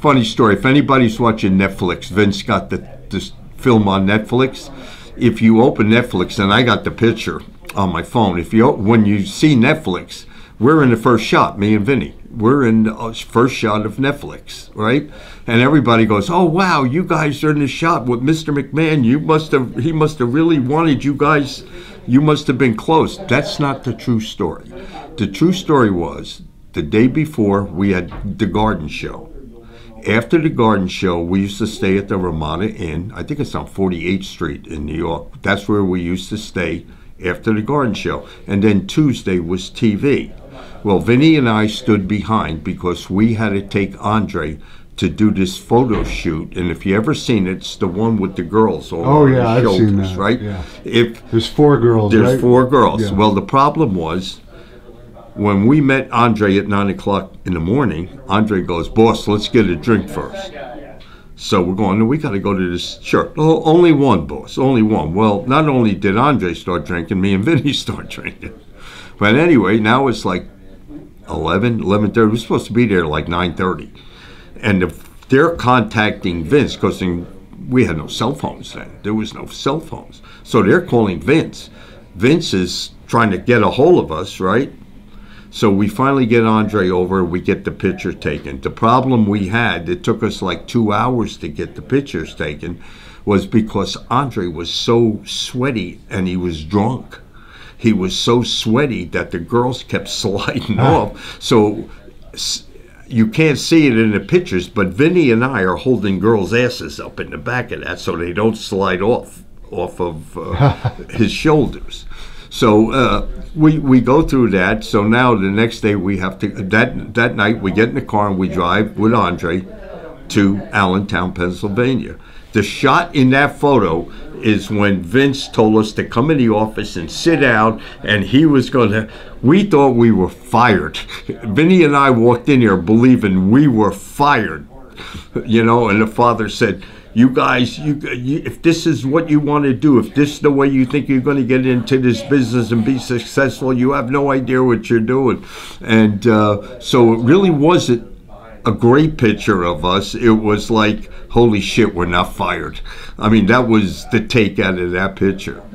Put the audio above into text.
funny story. If anybody's watching Netflix, Vince got the this film on Netflix. If you open Netflix, and I got the picture on my phone. If you when you see Netflix, we're in the first shot, me and Vinny. We're in the uh, first shot of Netflix, right? And everybody goes, "Oh wow, you guys are in the shot with Mr. McMahon. You must have he must have really wanted you guys. You must have been close." That's not the true story. The true story was the day before we had the garden show. After the garden show, we used to stay at the Ramada Inn. I think it's on 48th Street in New York. That's where we used to stay after the garden show. And then Tuesday was TV. Well, Vinny and I stood behind because we had to take Andre to do this photo shoot. And if you ever seen it, it's the one with the girls all Oh, on yeah, I've shoulders, seen that, right? yeah. If There's four girls, there's right? four girls. Yeah. Well, the problem was when we met Andre at nine o'clock in the morning. Andre goes, "Boss, let's get a drink first. So we're going. We got to go to this. Sure, oh, only one, boss, only one. Well, not only did Andre start drinking, me and Vinny start drinking. But anyway, now it's like 11, 11.30. We're supposed to be there like 9.30. And if they're contacting Vince because we had no cell phones then. There was no cell phones. So they're calling Vince. Vince is trying to get a hold of us, right? So we finally get Andre over. We get the picture taken. The problem we had, it took us like two hours to get the pictures taken, was because Andre was so sweaty and he was drunk. He was so sweaty that the girls kept sliding off. So you can't see it in the pictures, but Vinny and I are holding girls' asses up in the back of that so they don't slide off off of uh, his shoulders. So uh, we we go through that. So now the next day we have to that that night we get in the car and we drive with Andre to Allentown, Pennsylvania. The shot in that photo is when Vince told us to come in the office and sit down, and he was going to. We thought we were fired. Vinny and I walked in here believing we were fired, you know. And the father said, "You guys, you, you if this is what you want to do, if this is the way you think you're going to get into this business and be successful, you have no idea what you're doing." And uh, so it really wasn't a great picture of us. It was like, holy shit, we're not fired. I mean, that was the take out of that picture.